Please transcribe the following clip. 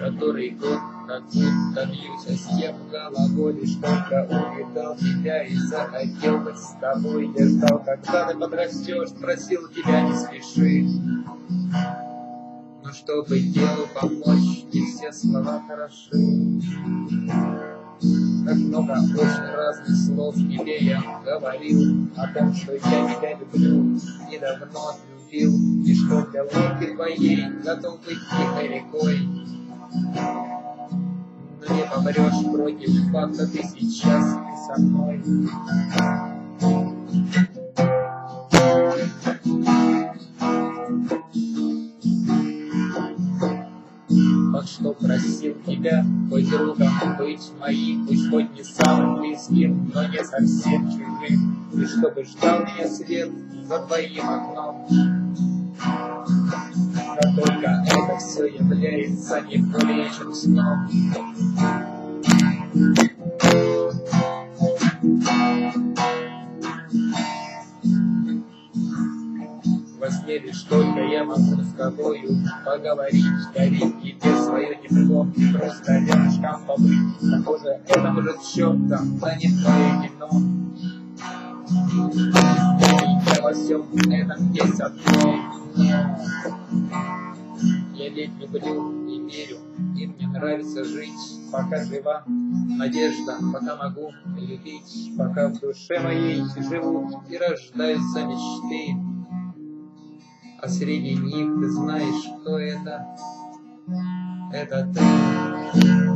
который год как будто бьюсь о стен головой, лишь только увидал тебя и захотел быть с тобой. Я ждал, когда ты подрастешь, просил тебя не спеши. Но чтобы делу помочь, не все слова хороши. Как много очень разных слов тебе я говорил О том, что я тебя люблю и давно любил И что для лодки твоей готов быть тихой рекой помрешь против факта, ты сейчас не со мной Вот что просил тебя, хоть другом быть моим, Пусть хоть не самым близким, но не совсем чужим, И чтобы ждал меня свет за твоим окном. Все является не чем сном. Во лишь только я могу с тобою поговорить, дарить тебе свое тепло просто рядышком побыть. Похоже, это может счетом станет твое кино. И я во всем этом есть одно. Я ведь люблю и верю, и мне нравится жить, пока жива надежда, пока могу любить, пока в душе моей живут и рождаются мечты. А среди них ты знаешь, кто это? Это ты.